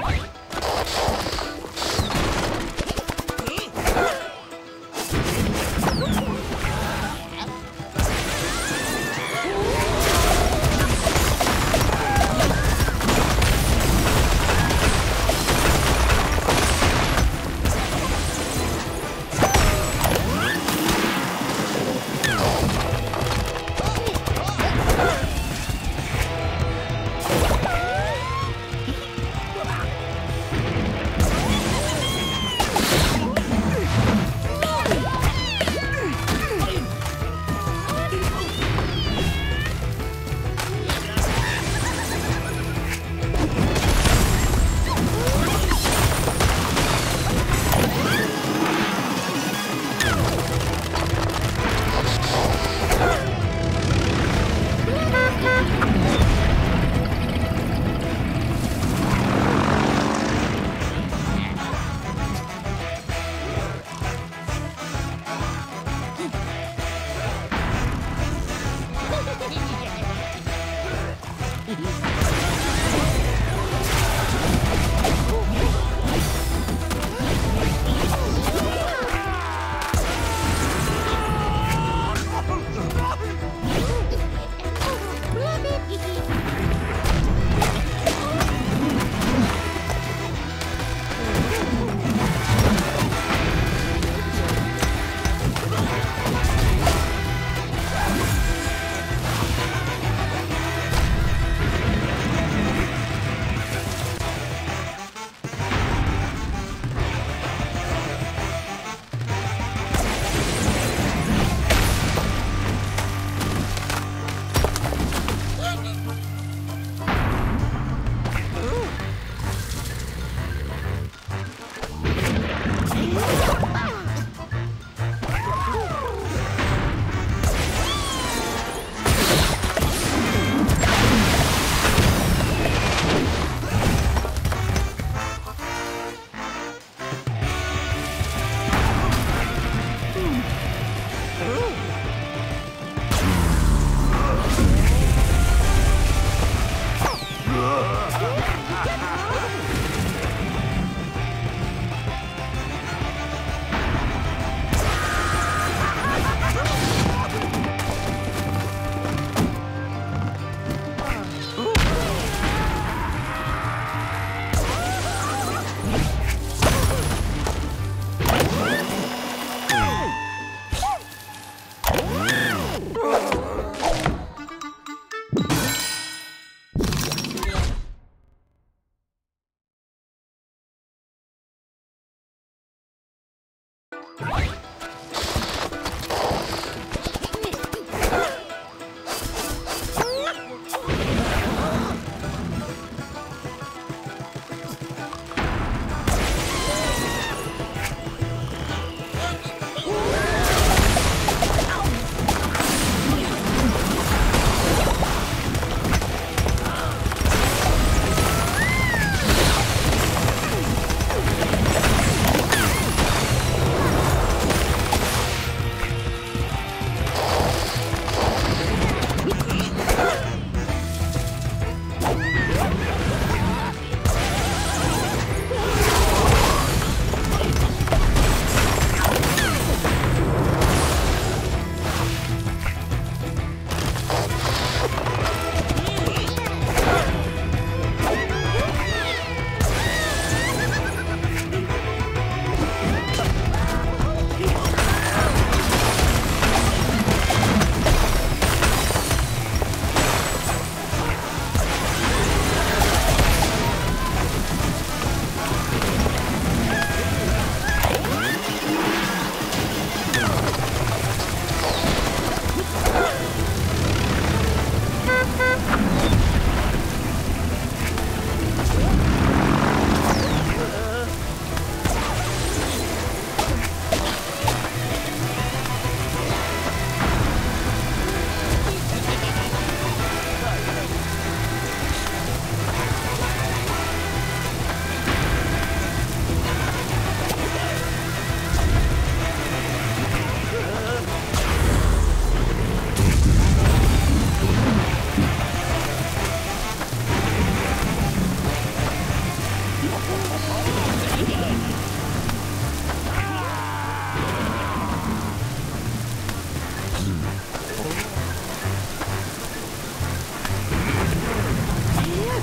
What? Ooh. you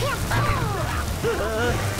Uh,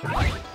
What?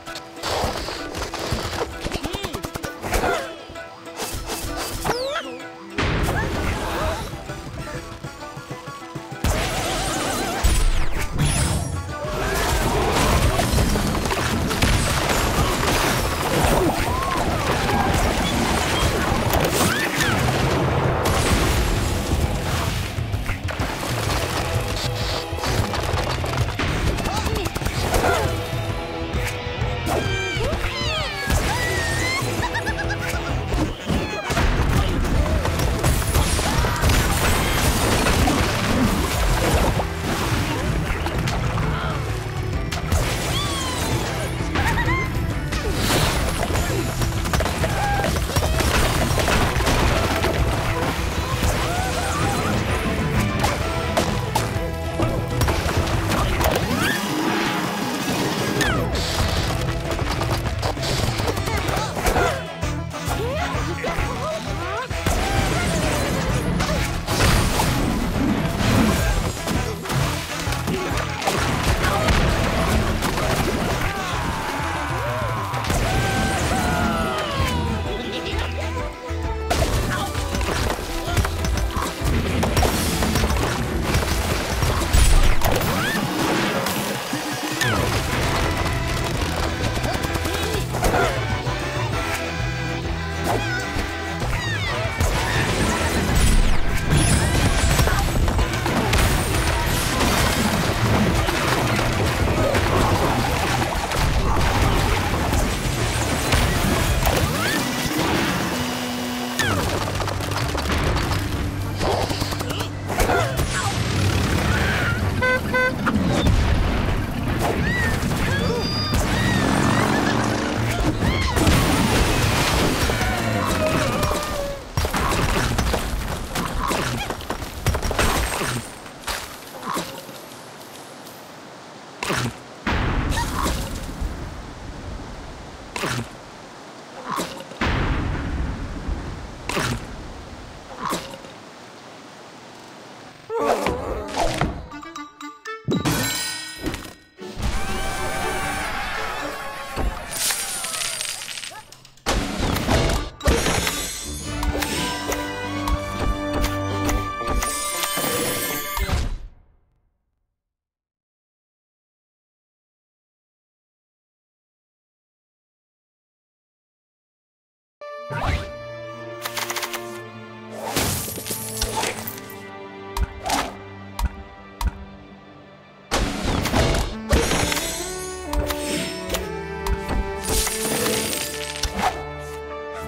Bye.